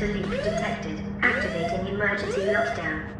A leak detected. Activating emergency lockdown.